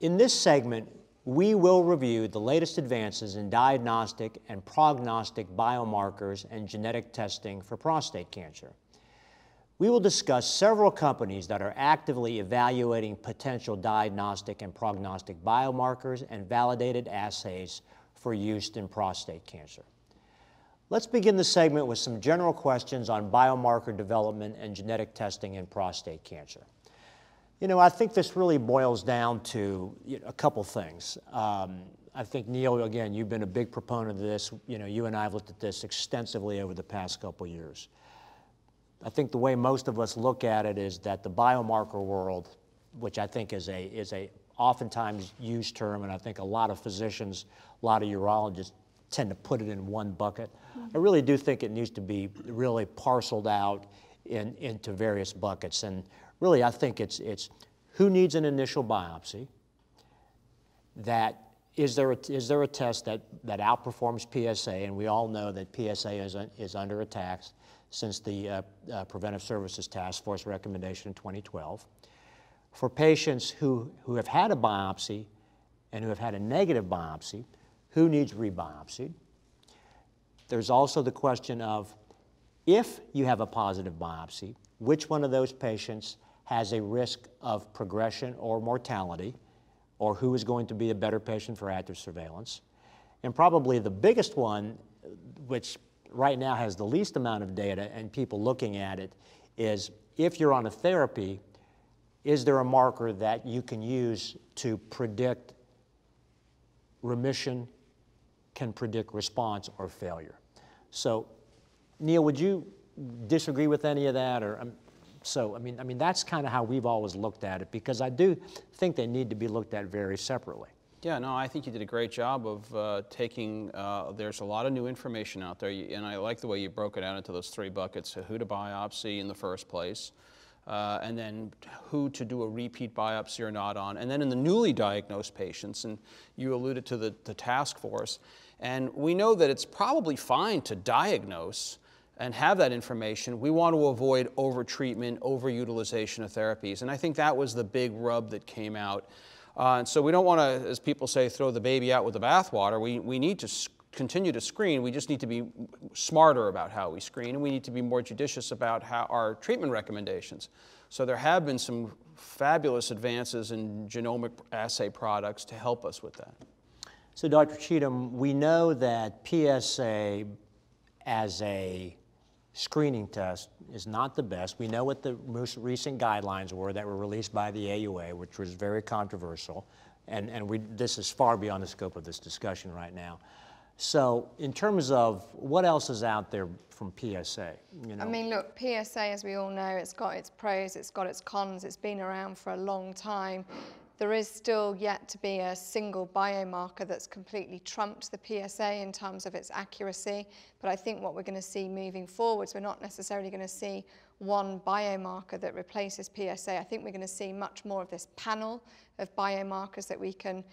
In this segment, we will review the latest advances in diagnostic and prognostic biomarkers and genetic testing for prostate cancer. We will discuss several companies that are actively evaluating potential diagnostic and prognostic biomarkers and validated assays for use in prostate cancer. Let's begin the segment with some general questions on biomarker development and genetic testing in prostate cancer. You know, I think this really boils down to a couple things. Um, I think, Neal, again, you've been a big proponent of this. You know, you and I have looked at this extensively over the past couple years. I think the way most of us look at it is that the biomarker world, which I think is a, is a oftentimes used term, and I think a lot of physicians, a lot of urologists tend to put it in one bucket. Mm-hmm. I really do think it needs to be really parceled out in, into various buckets. And really, I think it's, it's who needs an initial biopsy, that is there a, is there a test that, that outperforms PSA, and we all know that PSA is, is under attack since the uh, uh, Preventive Services Task Force recommendation in 2012. For patients who, who have had a biopsy and who have had a negative biopsy, who needs rebiopsied? There's also the question of if you have a positive biopsy, which one of those patients has a risk of progression or mortality, or who is going to be a better patient for active surveillance. And probably the biggest one, which right now has the least amount of data and people looking at it, is if you're on a therapy, is there a marker that you can use to predict remission, can predict response or failure? So, Neal, would you disagree with any of that? Or um, so, I mean, I mean, that's kind of how we've always looked at it because I do think they need to be looked at very separately. Yeah, no, I think you did a great job of uh, taking, uh, there's a lot of new information out there, and I like the way you broke it out into those three buckets, who to biopsy in the first place, uh, and then who to do a repeat biopsy or not on, and then in the newly diagnosed patients, and you alluded to the, the task force, and we know that it's probably fine to diagnose and have that information, we want to avoid overtreatment, overutilization of therapies. And I think that was the big rub that came out. Uh, and so we don't want to, as people say, throw the baby out with the bathwater. We, we need to continue to screen. We just need to be smarter about how we screen, and we need to be more judicious about how our treatment recommendations. So there have been some fabulous advances in genomic assay products to help us with that. So, Dr. Cheetham, we know that PSA as a screening test is not the best. We know what the most recent guidelines were that were released by the AUA, which was very controversial, and, and we, this is far beyond the scope of this discussion right now. So, in terms of what else is out there from PSA? You know? I mean, look, PSA, as we all know, it's got its pros, it's got its cons, it's been around for a long time. There is still yet to be a single biomarker that's completely trumped the PSA in terms of its accuracy. But I think what we're going to see moving forwards, we're not necessarily going to see one biomarker that replaces PSA. I think we're going to see much more of this panel of biomarkers that we can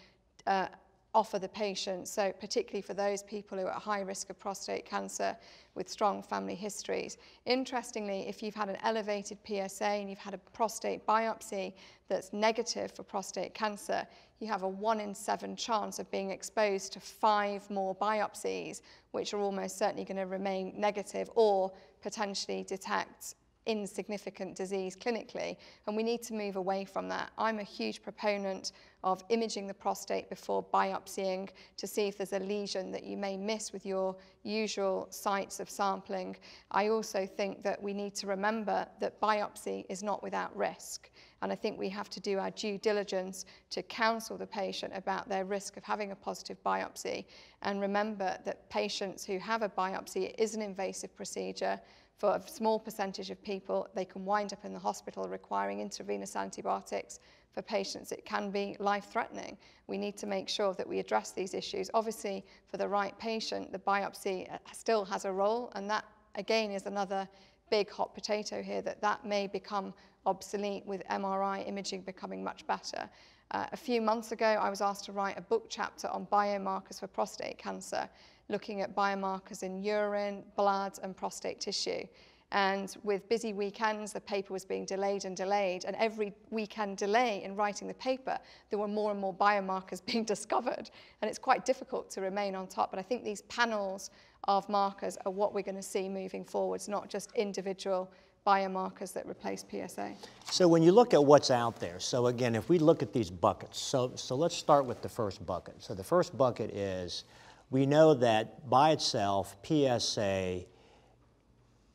uh, offer the patient. So particularly for those people who are at high risk of prostate cancer with strong family histories. Interestingly, if you've had an elevated PSA and you've had a prostate biopsy that's negative for prostate cancer, you have a one in seven chance of being exposed to five more biopsies, which are almost certainly going to remain negative or potentially detect insignificant disease clinically, and we need to move away from that. I'm a huge proponent of imaging the prostate before biopsying to see if there's a lesion that you may miss with your usual sites of sampling. I also think that we need to remember that biopsy is not without risk. And I think we have to do our due diligence to counsel the patient about their risk of having a positive biopsy. And remember that patients who have a biopsy, it is an invasive procedure. For a small percentage of people, they can wind up in the hospital requiring intravenous antibiotics. For patients, it can be life-threatening. We need to make sure that we address these issues. Obviously, for the right patient, the biopsy uh, still has a role, and that, again, is another big hot potato here, that that may become obsolete with MRI imaging becoming much better. Uh, a few months ago, I was asked to write a book chapter on biomarkers for prostate cancer, looking at biomarkers in urine, blood, and prostate tissue. And with busy weekends, the paper was being delayed and delayed. And every weekend delay in writing the paper, there were more and more biomarkers being discovered. And it's quite difficult to remain on top. But I think these panels of markers are what we're going to see moving forwards, not just individual biomarkers that replace PSA. So when you look at what's out there, so again, if we look at these buckets, so, so let's start with the first bucket. So the first bucket is we know that by itself, PSA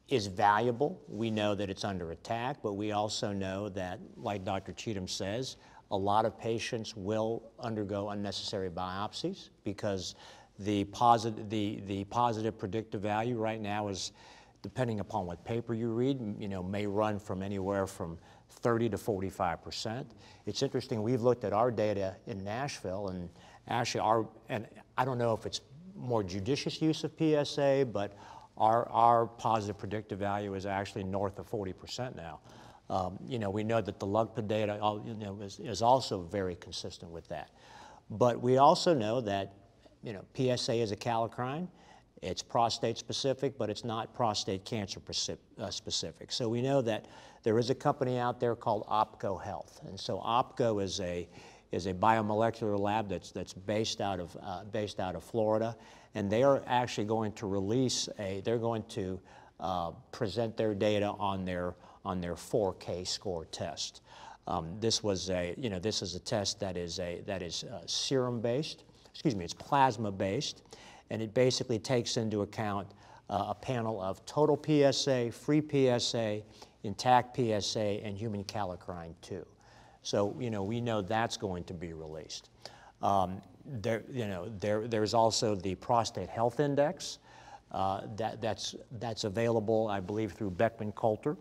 is valuable. We know that it's under attack, but we also know that, like Dr. Cheetham says, a lot of patients will undergo unnecessary biopsies because the positive, the, the positive predictive value right now is, depending upon what paper you read, you know, may run from anywhere from 30 to 45 percent. It's interesting. We've looked at our data in Nashville, and actually, our and I don't know if it's more judicious use of PSA, but our, our positive predictive value is actually north of 40% now. Um, you know, we know that the LUGPA data you know, is, is also very consistent with that. But we also know that, you know, PSA is a kallikrein. It's prostate specific, but it's not prostate cancer uh, specific. So we know that there is a company out there called OPKO Health. And so OPKO is a, is a biomolecular lab that's, that's based, out of, uh, based out of Florida. And they are actually going to release a, they're going to uh, present their data on their, on their 4K score test. Um, this was a, you know, this is a test that is a, that is uh, serum based, excuse me, it's plasma based, and it basically takes into account uh, a panel of total PSA, free PSA, intact PSA, and human kallikrein 2. So, you know, we know that's going to be released. Um, there, you know, there, there's also the prostate health index uh, that, that's, that's available, I believe, through Beckman Coulter.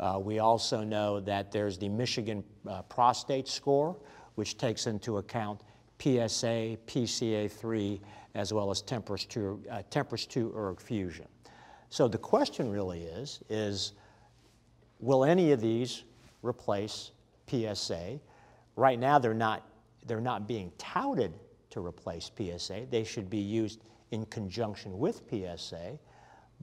Uh, we also know that there's the Michigan uh, prostate score, which takes into account PSA, PCA3, as well as TMPRSS2, uh, TMPRSS2 ERG fusion. So the question really is, is will any of these replace PSA. Right now, they're not, they're not being touted to replace PSA. They should be used in conjunction with PSA.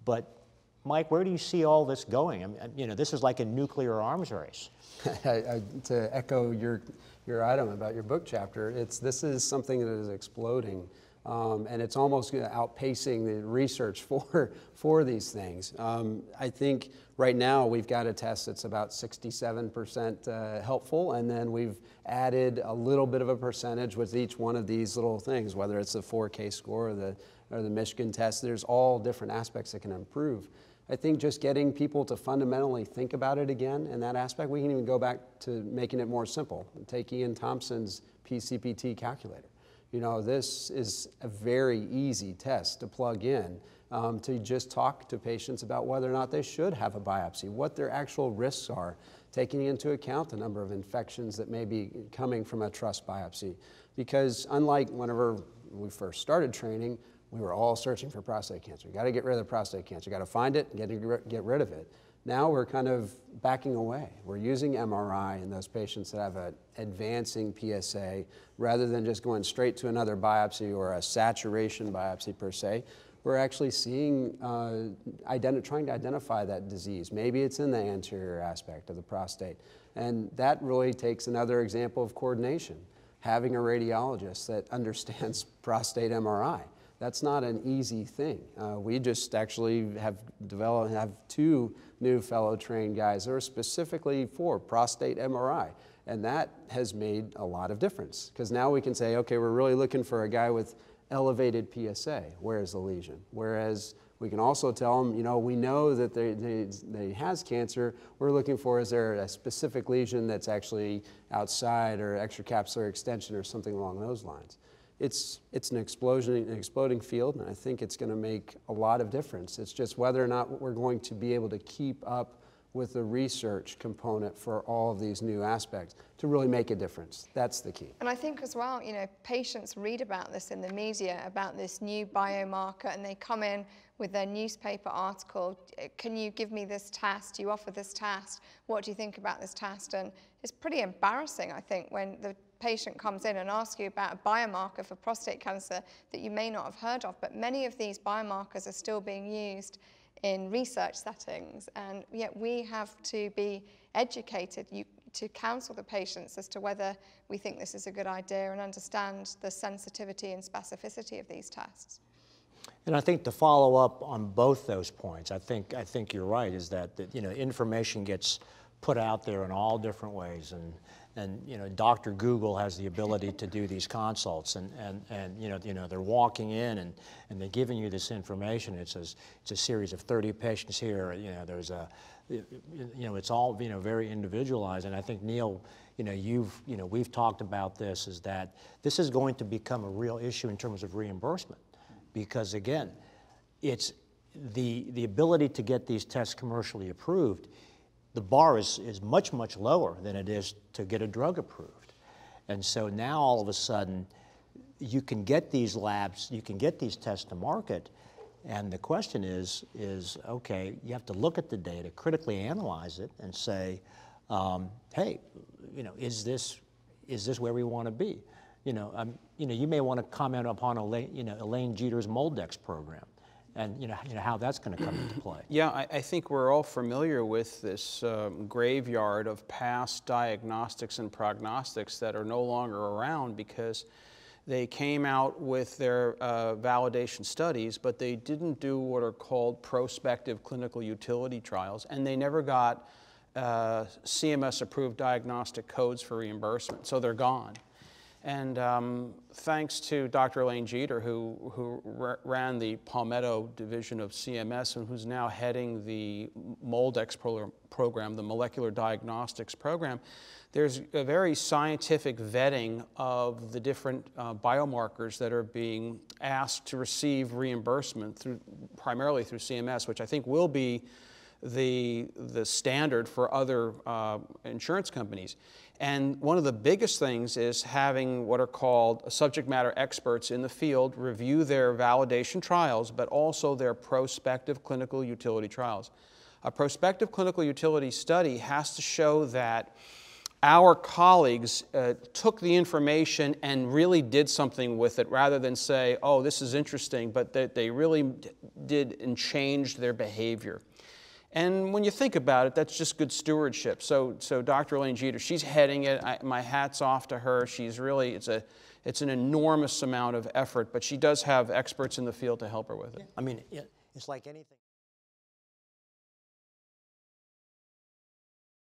But Mike, where do you see all this going? I mean, you know, this is like a nuclear arms race. to echo your, your item about your book chapter, it's, this is something that is exploding. Um, and it's almost outpacing the research for, for these things. Um, I think right now we've got a test that's about 67% uh, helpful, and then we've added a little bit of a percentage with each one of these little things, whether it's the 4K score or the, or the Michigan test. There's all different aspects that can improve. I think just getting people to fundamentally think about it again in that aspect, we can even go back to making it more simple. Take Ian Thompson's PCPT calculator you know, this is a very easy test to plug in um, to just talk to patients about whether or not they should have a biopsy, what their actual risks are, taking into account the number of infections that may be coming from a trus biopsy. Because unlike whenever we first started training, we were all searching for prostate cancer. You got to get rid of the prostate cancer. You got to find it and get, get rid of it. Now we're kind of backing away. We're using MRI in those patients that have an advancing PSA rather than just going straight to another biopsy or a saturation biopsy per se. We're actually seeing, uh, trying to identify that disease. Maybe it's in the anterior aspect of the prostate. And that really takes another example of coordination. Having a radiologist that understands prostate MRI that's not an easy thing. Uh, we just actually have developed, have two new fellow trained guys that are specifically for prostate MRI. And that has made a lot of difference because now we can say, okay, we're really looking for a guy with elevated PSA. Where is the lesion? Whereas we can also tell them, you know, we know that they, they, they has cancer. We're looking for is there a specific lesion that's actually outside or extracapsular extension or something along those lines it's, it's an, explosion, an exploding field, and I think it's going to make a lot of difference. It's just whether or not we're going to be able to keep up with the research component for all of these new aspects to really make a difference. That's the key. And I think as well, you know, patients read about this in the media, about this new biomarker, and they come in with their newspaper article, eh, can you give me this test? Do You offer this test. What do you think about this test? And it's pretty embarrassing, I think, when the patient comes in and asks you about a biomarker for prostate cancer that you may not have heard of, but many of these biomarkers are still being used in research settings. And yet we have to be educated you, to counsel the patients as to whether we think this is a good idea and understand the sensitivity and specificity of these tests. And I think to follow up on both those points, I think, I think you're right, is that, that you know, information gets put out there in all different ways. And, and you know, Dr. Google has the ability to do these consults, and, and, and you, know, you know, they're walking in and, and they're giving you this information. It's a, it's a series of 30 patients here. You know, there's a, you know, it's all you know very individualized. And I think Neal, you know, you've, you know, we've talked about this is that this is going to become a real issue in terms of reimbursement, because again, it's the the ability to get these tests commercially approved the bar is, is much, much lower than it is to get a drug approved. And so now all of a sudden, you can get these labs, you can get these tests to market, and the question is, is okay, you have to look at the data, critically analyze it, and say, um, hey, you know, is this, is this where we want to be? You know, um, you know, you may want to comment upon Elaine, you know, Elaine Jeter's MolDX program and you know, you know how that's going to come into play. Yeah, I, I, think we're all familiar with this um, graveyard of past diagnostics and prognostics that are no longer around because they came out with their uh, validation studies, but they didn't do what are called prospective clinical utility trials, and they never got uh, CMS approved diagnostic codes for reimbursement, so they're gone. And um, thanks to Dr. Elaine Jeter, who, who ran the Palmetto division of CMS and who's now heading the MolDX pro program, the molecular diagnostics program, there's a very scientific vetting of the different uh, biomarkers that are being asked to receive reimbursement through, primarily through CMS, which I think will be the, the standard for other uh, insurance companies. And one of the biggest things is having what are called subject matter experts in the field review their validation trials, but also their prospective clinical utility trials. A prospective clinical utility study has to show that our colleagues uh, took the information and really did something with it rather than say, oh, this is interesting, but that they really did and changed their behavior. And when you think about it, that's just good stewardship. So, so Dr. Elaine Jeter, she's heading it. I, my hat's off to her. She's really, it's, a, it's an enormous amount of effort, but she does have experts in the field to help her with it. I mean, it's like anything.